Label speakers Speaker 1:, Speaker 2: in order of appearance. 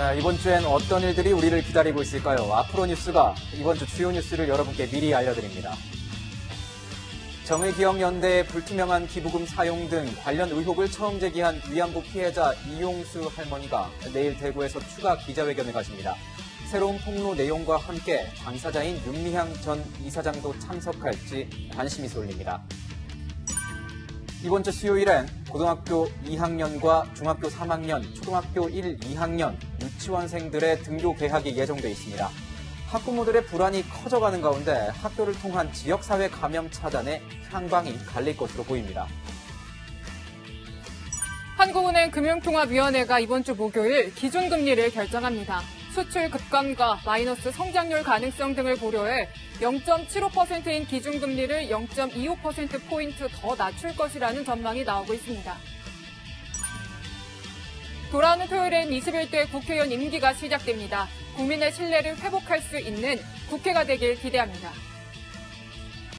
Speaker 1: 네, 이번 주엔 어떤 일들이 우리를 기다리고 있을까요? 앞으로 뉴스가 이번 주 주요 뉴스를 여러분께 미리 알려드립니다. 정의기억연대의 불투명한 기부금 사용 등 관련 의혹을 처음 제기한 위안부 피해자 이용수 할머니가 내일 대구에서 추가 기자회견을 가집니다. 새로운 폭로 내용과 함께 당사자인 윤미향 전 이사장도 참석할지 관심이 쏠립니다. 이번 주 수요일엔 고등학교 2학년과 중학교 3학년, 초등학교 1, 2학년, 유치원생들의 등교 개학이 예정돼 있습니다. 학부모들의 불안이 커져가는 가운데 학교를 통한 지역사회 감염 차단에 향방이 갈릴 것으로 보입니다.
Speaker 2: 한국은행 금융통합위원회가 이번 주 목요일 기준금리를 결정합니다. 수출 급감과 마이너스 성장률 가능성 등을 고려해 0.75%인 기준금리를 0.25%포인트 더 낮출 것이라는 전망이 나오고 있습니다. 돌아오는 토요일엔 21대 국회의원 임기가 시작됩니다. 국민의 신뢰를 회복할 수 있는 국회가 되길 기대합니다.